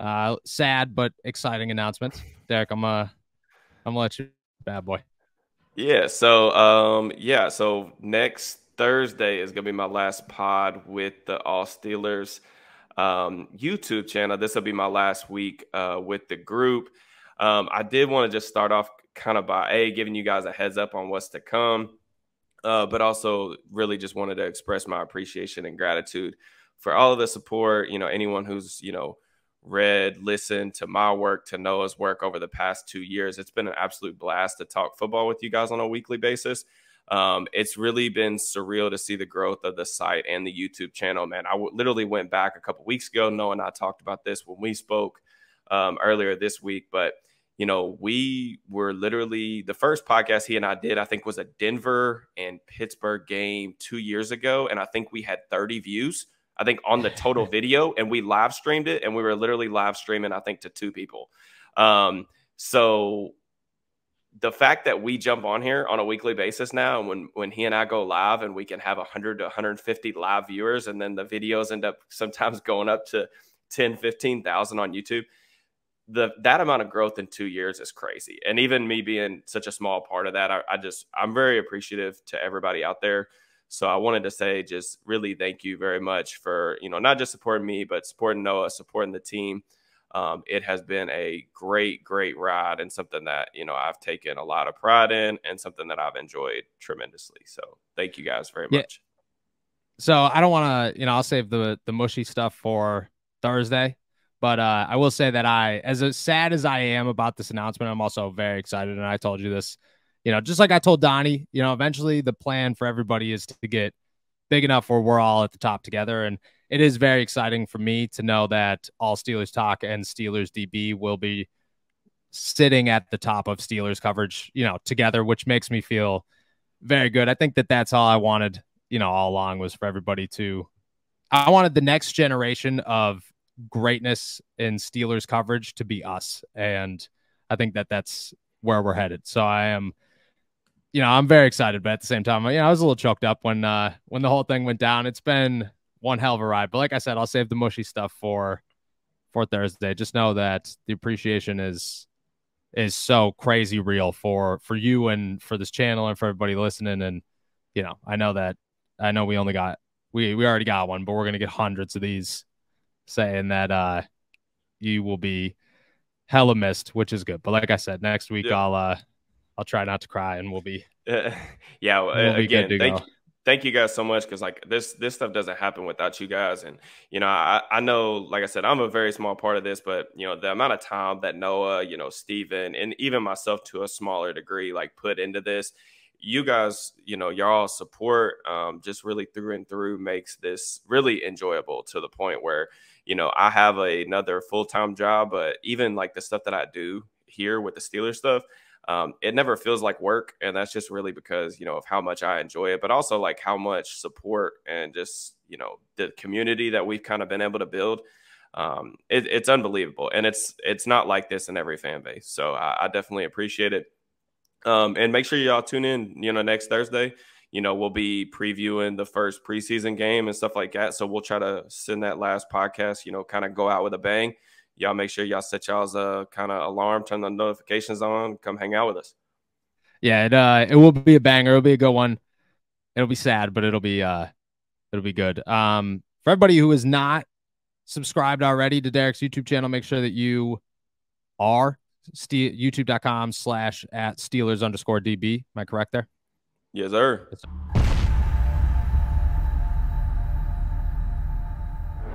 Uh, sad but exciting announcement. Derrick, I'm uh, I'm gonna let you, bad boy. Yeah. So um, yeah. So next Thursday is gonna be my last pod with the All Steelers um, YouTube channel. This will be my last week uh, with the group. Um, I did want to just start off kind of by a giving you guys a heads up on what's to come, uh, but also really just wanted to express my appreciation and gratitude for all of the support. You know, anyone who's you know read, listened to my work, to Noah's work over the past two years. It's been an absolute blast to talk football with you guys on a weekly basis. Um, it's really been surreal to see the growth of the site and the YouTube channel, man. I w- literally went back a couple weeks ago. Noah and I talked about this when we spoke um, earlier this week, but you know, we were literally the first podcast he and I did, I think, was a Denver and Pittsburgh game two years ago. And I think we had 30 views. I think, on the total video, and we live streamed it, and we were literally live streaming, I think, to two people. Um, so the fact that we jump on here on a weekly basis now, and when when he and I go live, and we can have 100 to 150 live viewers, and then the videos end up sometimes going up to 10, 15,000 on YouTube. The that amount of growth in two years is crazy, and even me being such a small part of that, I, I just I'm very appreciative to everybody out there so I wanted to say just really thank you very much for, you know, not just supporting me, but supporting Noah, supporting the team. Um, it has been a great, great ride and something that, you know, I've taken a lot of pride in and something that I've enjoyed tremendously. So thank you guys very yeah. much. So I don't want to, you know, I'll save the the mushy stuff for Thursday. But uh, I will say that I, as sad as I am about this announcement, I'm also very excited. And I told you this you know, just like I told Donnie, you know, eventually the plan for everybody is to get big enough where we're all at the top together. And it is very exciting for me to know that all Steelers talk and Steelers DB will be sitting at the top of Steelers coverage, you know, together, which makes me feel very good. I think that that's all I wanted, you know, all along was for everybody to, I wanted the next generation of greatness in Steelers coverage to be us. And I think that that's where we're headed. So I am you know, I'm very excited, but at the same time, you know, I was a little choked up when uh when the whole thing went down. It's been one hell of a ride. But like I said, I'll save the mushy stuff for for Thursday. Just know that the appreciation is is so crazy real for for you and for this channel and for everybody listening. And you know, I know that I know we only got we we already got one, but we're gonna get hundreds of these saying that uh you will be hella missed, which is good. But like I said, next week yeah. I'll uh I'll try not to cry, and we'll be. Uh, yeah, we'll again, be thank go. you, thank you guys so much because like this this stuff doesn't happen without you guys, and you know I I know like I said I'm a very small part of this, but you know the amount of time that Noah, you know Stephen, and even myself to a smaller degree like put into this. You guys, you know, y'all support um, just really through and through makes this really enjoyable to the point where, you know, I have a, another full time job, but even like the stuff that I do here with the Steeler stuff, um, it never feels like work and that's just really because you know of how much i enjoy it but also like how much support and just you know the community that we've kind of been able to build um, it, it's unbelievable and it's it's not like this in every fan base so i, I definitely appreciate it. Um, and make sure y'all tune in you know next thursday you know we'll be previewing the first preseason game and stuff like that so we'll try to send that last podcast you know kind of go out with a bang y'all make sure y'all set y'all's uh kind of alarm, turn the notifications on, come hang out with us. Yeah, it uh it will be a banger. It'll be a good one. It'll be sad, but it'll be uh it'll be good. Um for everybody who is not subscribed already to Derrick's YouTube channel, make sure that you are Ste- youtube.com slash at Steelers underscore DB. Am I correct there? Yes, sir. Yes, sir.